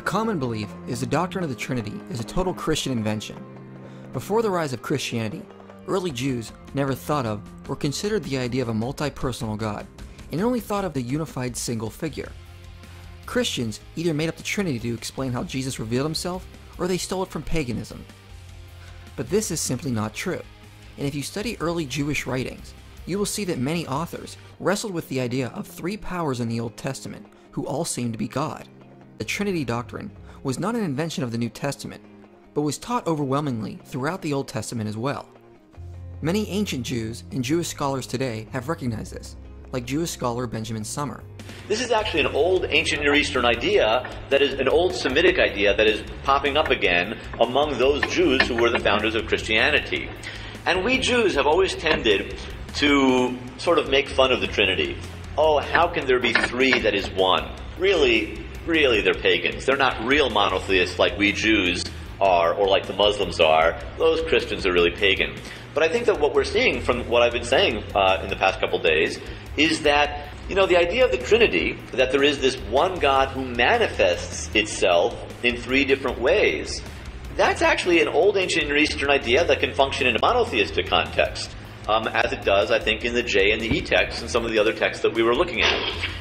A common belief is the doctrine of the Trinity is a total Christian invention. Before the rise of Christianity, early Jews never thought of or considered the idea of a multi personal God, and only thought of the unified single figure. Christians either made up the Trinity to explain how Jesus revealed himself, or they stole it from paganism. But this is simply not true, and if you study early Jewish writings, you will see that many authors wrestled with the idea of three powers in the Old Testament who all seem to be God. The Trinity doctrine was not an invention of the New Testament, but was taught overwhelmingly throughout the Old Testament as well. Many ancient Jews and Jewish scholars today have recognized this, like Jewish scholar Benjamin Sommer. This is actually an old ancient Near Eastern idea that is an old Semitic idea that is popping up again among those Jews who were the founders of Christianity. And we Jews have always tended to sort of make fun of the Trinity. Oh, how can there be three that is one? Really, really, they're pagans. They're not real monotheists like we Jews are or like the Muslims are. Those Christians are really pagan. But I think that what we're seeing from what I've been saying uh, in the past couple days is that you know, the idea of the Trinity, that there is this one God who manifests itself in three different ways, that's actually an old ancient Near Eastern idea that can function in a monotheistic context. Um, as it does, I think, in the J and the E texts and some of the other texts that we were looking at.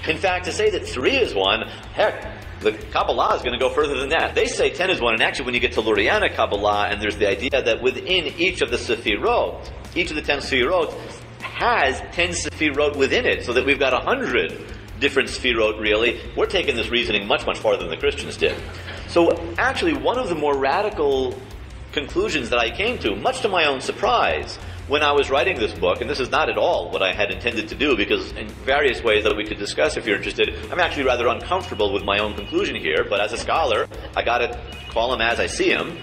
In fact, to say that three is one, heck, the Kabbalah is going to go further than that. They say 10 is 1, and actually when you get to Lurianic Kabbalah, and there's the idea that within each of the Sefirot, each of the 10 Sefirot, has 10 Sefirot within it, so that we've got a 100 different Sefirot, really. We're taking this reasoning much, much farther than the Christians did. So, actually, one of the more radical conclusions that I came to, much to my own surprise, when I was writing this book, and this is not at all what I had intended to do, because in various ways that we could discuss if you're interested, I'm actually rather uncomfortable with my own conclusion here, but as a scholar, I gotta call them as I see them.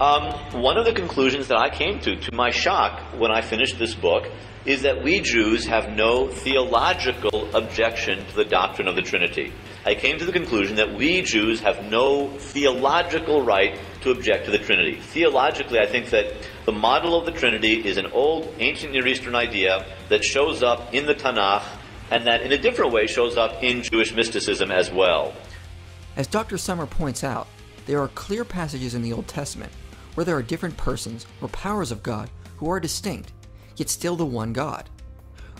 Um, one of the conclusions that I came to, to my shock, when I finished this book, is that we Jews have no theological objection to the doctrine of the Trinity. I came to the conclusion that we Jews have no theological right to object to the Trinity. Theologically, I think that the model of the Trinity is an old, ancient Near Eastern idea that shows up in the Tanakh and that in a different way shows up in Jewish mysticism as well. As Dr. Sommer points out, there are clear passages in the Old Testament where there are different persons or powers of God who are distinct yet still the one God.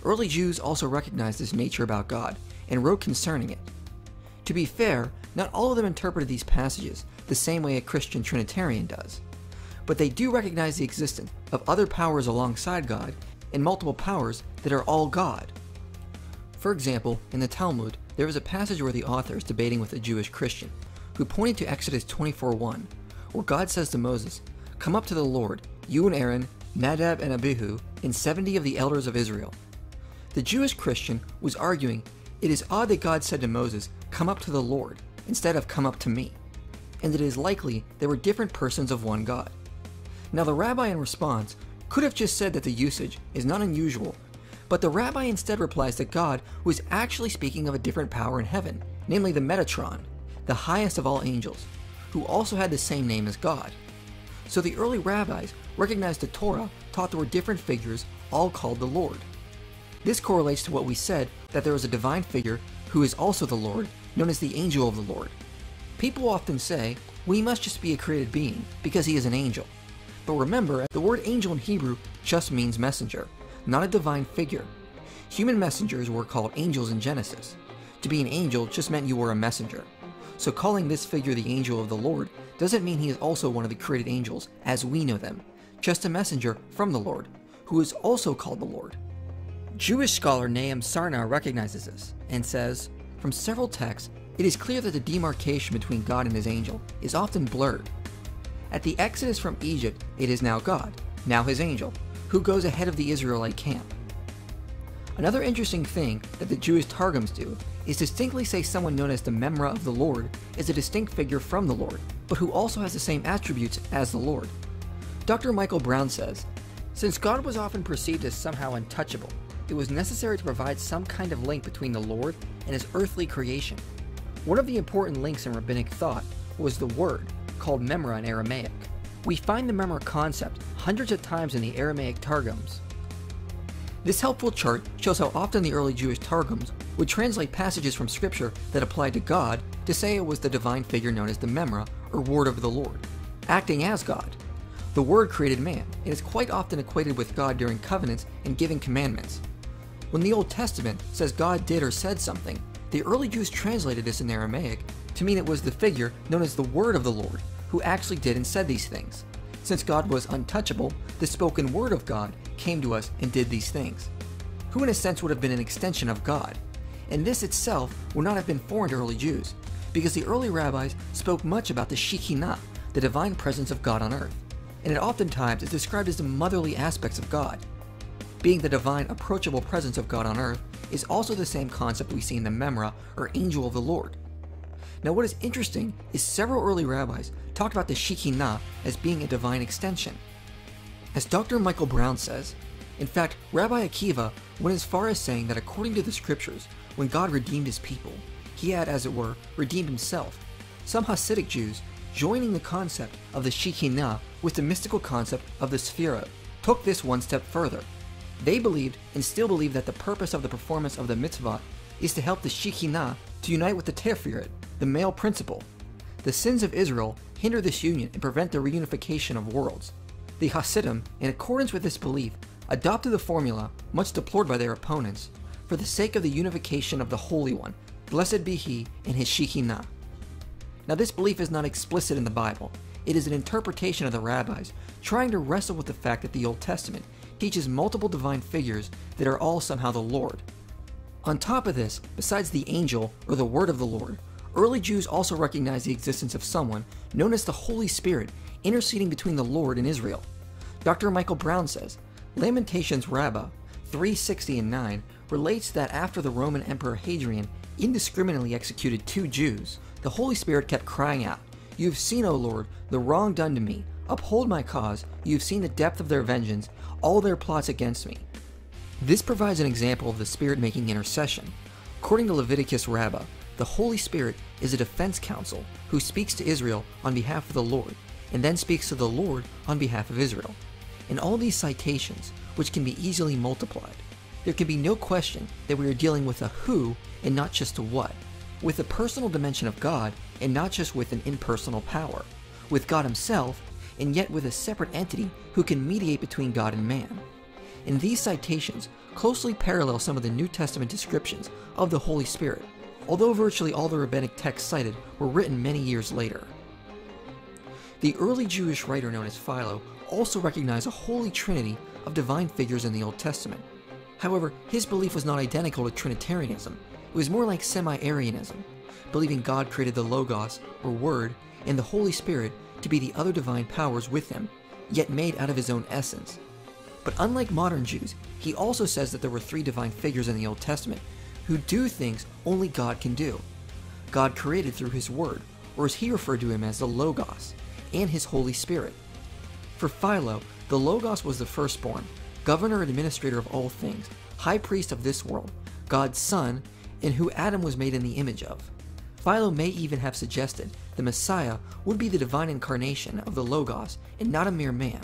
Early Jews also recognized this nature about God and wrote concerning it. To be fair, not all of them interpreted these passages the same way a Christian Trinitarian does, but they do recognize the existence of other powers alongside God and multiple powers that are all God. For example, in the Talmud, there is a passage where the author is debating with a Jewish Christian who pointed to Exodus 24:1, where God says to Moses, "Come up to the Lord, you and Aaron, Nadab and Abihu, and 70 of the elders of Israel. The Jewish Christian was arguing it is odd that God said to Moses, Come up to the Lord, instead of come up to me, and it is likely they were different persons of one God. Now, the rabbi in response could have just said that the usage is not unusual, but the rabbi instead replies that God was actually speaking of a different power in heaven, namely the Metatron, the highest of all angels, who also had the same name as God. So the early rabbis recognized the Torah taught there were different figures, all called the Lord. This correlates to what we said that there is a divine figure who is also the Lord, known as the angel of the Lord. People often say, we must just be a created being because he is an angel. But remember, the word angel in Hebrew just means messenger, not a divine figure. Human messengers were called angels in Genesis. To be an angel just meant you were a messenger. So calling this figure the angel of the Lord doesn't mean he is also one of the created angels as we know them just a messenger from the Lord, who is also called the Lord. Jewish scholar Nahum Sarna recognizes this and says, from several texts, it is clear that the demarcation between God and his angel is often blurred. At the exodus from Egypt, it is now God, now his angel, who goes ahead of the Israelite camp. Another interesting thing that the Jewish Targums do is distinctly say someone known as the Memra of the Lord is a distinct figure from the Lord, but who also has the same attributes as the Lord. Dr. Michael Brown says Since God was often perceived as somehow untouchable, it was necessary to provide some kind of link between the Lord and his earthly creation. One of the important links in rabbinic thought was the word, called memra in Aramaic. We find the memra concept hundreds of times in the Aramaic Targums. This helpful chart shows how often the early Jewish Targums would translate passages from Scripture that applied to God to say it was the divine figure known as the Memra, or Word of the Lord, acting as God. The Word created man, and is quite often equated with God during covenants and giving commandments. When the Old Testament says God did or said something, the early Jews translated this in Aramaic to mean it was the figure known as the Word of the Lord who actually did and said these things. Since God was untouchable, the spoken Word of God came to us and did these things. Who, in a sense, would have been an extension of God. And this itself would not have been foreign to early Jews, because the early rabbis spoke much about the Shekinah, the divine presence of God on earth, and it oftentimes is described as the motherly aspects of God. Being the divine, approachable presence of God on earth is also the same concept we see in the Memra, or angel of the Lord. Now, what is interesting is several early rabbis talked about the Shekinah as being a divine extension. As Dr. Michael Brown says, in fact, Rabbi Akiva went as far as saying that according to the scriptures, when God redeemed his people, he had, as it were, redeemed himself. Some Hasidic Jews, joining the concept of the Shekinah with the mystical concept of the Sefirah, took this one step further. They believed and still believe that the purpose of the performance of the mitzvah is to help the Shekinah to unite with the Tiferet, the male principle. The sins of Israel hinder this union and prevent the reunification of worlds. The Hasidim, in accordance with this belief, adopted the formula, much deplored by their opponents, for the sake of the unification of the Holy One, blessed be He and His Shekinah. Now, this belief is not explicit in the Bible. It is an interpretation of the rabbis, trying to wrestle with the fact that the Old Testament teaches multiple divine figures that are all somehow the Lord. On top of this, besides the angel or the word of the Lord, early Jews also recognized the existence of someone known as the Holy Spirit interceding between the Lord and Israel. Dr. Michael Brown says Lamentations Rabbah 360 and 9 relates that after the Roman Emperor Hadrian indiscriminately executed two Jews, the Holy Spirit kept crying out, You have seen, O Lord, the wrong done to me. Uphold my cause. You have seen the depth of their vengeance, all their plots against me. This provides an example of the Spirit making intercession. According to Leviticus Rabbah, the Holy Spirit is a defense counsel who speaks to Israel on behalf of the Lord, and then speaks to the Lord on behalf of Israel. In all these citations, which can be easily multiplied, there can be no question that we are dealing with a who and not just a what, with a personal dimension of God and not just with an impersonal power, with God Himself and yet with a separate entity who can mediate between God and man. And these citations closely parallel some of the New Testament descriptions of the Holy Spirit, although virtually all the rabbinic texts cited were written many years later. The early Jewish writer known as Philo also recognized a holy trinity of divine figures in the Old Testament. However, his belief was not identical to Trinitarianism. It was more like semi-Arianism, believing God created the Logos, or Word, and the Holy Spirit to be the other divine powers with him, yet made out of his own essence. But unlike modern Jews, he also says that there were three divine figures in the Old Testament who do things only God can do. God created through his Word, or as he referred to him as the Logos, and his Holy Spirit. For Philo, the Logos was the firstborn, governor and administrator of all things, high priest of this world, God's son, and who Adam was made in the image of. Philo may even have suggested the Messiah would be the divine incarnation of the Logos and not a mere man.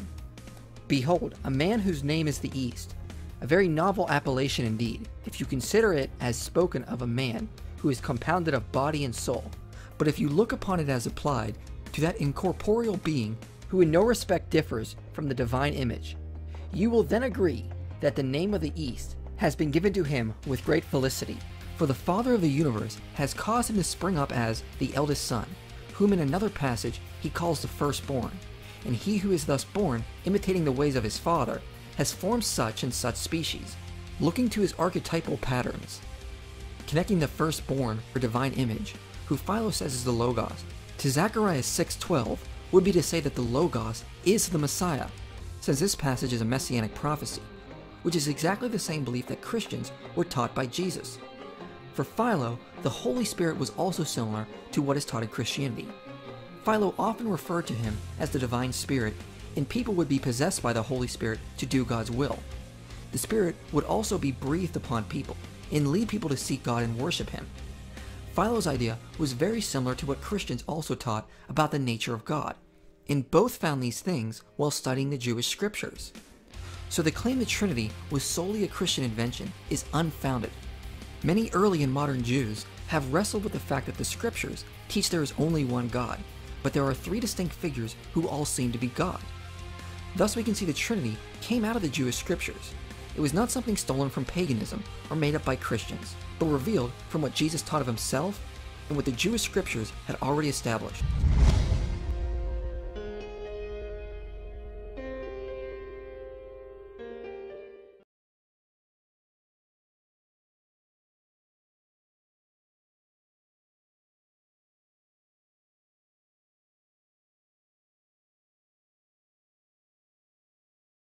Behold, a man whose name is the East. A very novel appellation indeed, if you consider it as spoken of a man who is compounded of body and soul. But if you look upon it as applied to that incorporeal being who in no respect differs from the divine image, you will then agree that the name of the East has been given to him with great felicity, for the Father of the universe has caused him to spring up as the eldest son, whom in another passage he calls the firstborn. And he who is thus born, imitating the ways of his father, has formed such and such species, looking to his archetypal patterns. Connecting the firstborn or divine image, who Philo says is the Logos, to Zechariah 6.12 would be to say that the Logos is the Messiah, since this passage is a messianic prophecy, which is exactly the same belief that Christians were taught by Jesus. For Philo, the Holy Spirit was also similar to what is taught in Christianity. Philo often referred to him as the Divine Spirit, and people would be possessed by the Holy Spirit to do God's will. The Spirit would also be breathed upon people and lead people to seek God and worship Him. Philo's idea was very similar to what Christians also taught about the nature of God, and both found these things while studying the Jewish scriptures. So the claim that Trinity was solely a Christian invention is unfounded. Many early and modern Jews have wrestled with the fact that the scriptures teach there is only one God, but there are three distinct figures who all seem to be God. Thus, we can see the Trinity came out of the Jewish scriptures. It was not something stolen from paganism or made up by Christians, but revealed from what Jesus taught of himself and what the Jewish scriptures had already established.